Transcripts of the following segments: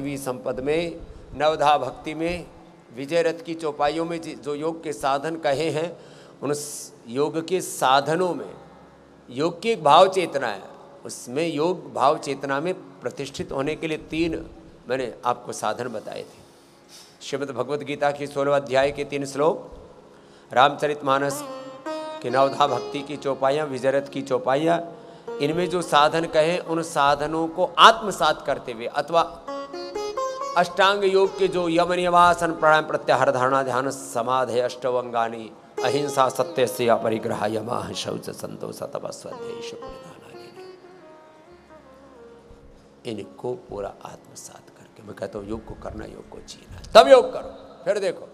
दैवी संपद में, नवधा भक्ति में विजय रथ की चौपाइयों में जो योग के साधन कहे हैं, उन योग के साधनों में, योग की एक भाव चेतना है। उसमें योग भाव चेतना में प्रतिष्ठित होने के लिए तीन मैंने आपको साधन बताए थे। श्रीमद भगवद गीता की सोलह अध्याय के तीन श्लोक, रामचरित मानस के नवधा भक्ति की चौपाइयाँ विजरत की चौपाइयाँ, इनमें जो साधन कहे, उन साधनों को आत्मसात करते हुए अथवा अष्टांग योग के जो यमन यवासन प्राणायाम प्रत्याहार धारणा ध्यान समाधि अष्टवंगानी अहिंसा सत्य से अपरिग्रह यमा शौच संतोष तपस्वदेश इनको पूरा आत्मसात करके मैं कहता हूँ, योग को करना, योग को जीना। तब योग करो। फिर देखो,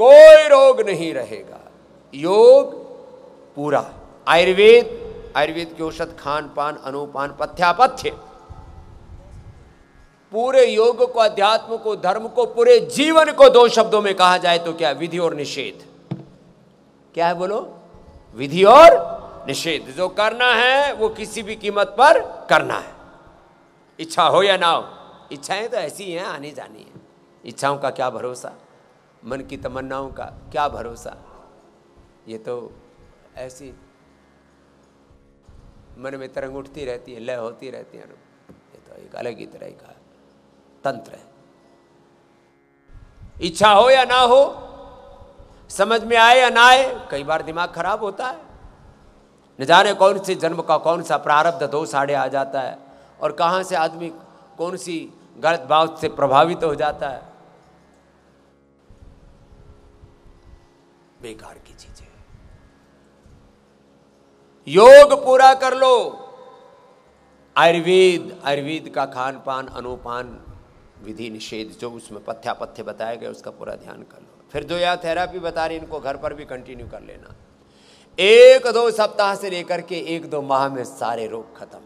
कोई रोग नहीं रहेगा। योग पूरा। आयुर्वेद आयुर्वेद की औषध, खान पान, अनुपान, पथ्यापथ्य। पूरे योग को, अध्यात्म को, धर्म को, पूरे जीवन को दो शब्दों में कहा जाए तो क्या विधि और निषेध। क्या है बोलो? विधि और निषेध। जो करना है, वो किसी भी कीमत पर करना है। इच्छा हो या ना हो। इच्छाएँ तो ऐसी हैं, आनी जानी है। इच्छाओं का क्या भरोसा? मन की तमन्नाओं का क्या भरोसा? ये तो ऐसी मन में तरंग उठती रहती है, लय होती रहती है। ये तो एक अलग ही तरह का तंत्र है। इच्छा हो या ना हो, समझ में आए या ना आए, कई बार दिमाग खराब होता है। न जाने कौन से जन्म का कौन सा प्रारब्ध दोष आड़े आ जाता है और कहाँ से आदमी कौन सी गलत भाव से प्रभावित हो जाता है। बेकार की चीज़ें। योग पूरा कर लो। आयुर्वेद आयुर्वेद का खान पान, अनुपान विधि निषेध जो उसमें पथ्या पथ्य बताए गए, उसका पूरा ध्यान कर लो। फिर जो या थेरापी बता रही इनको घर पर भी कंटिन्यू कर लेना। एक दो सप्ताह से लेकर के एक दो माह में सारे रोग खत्म।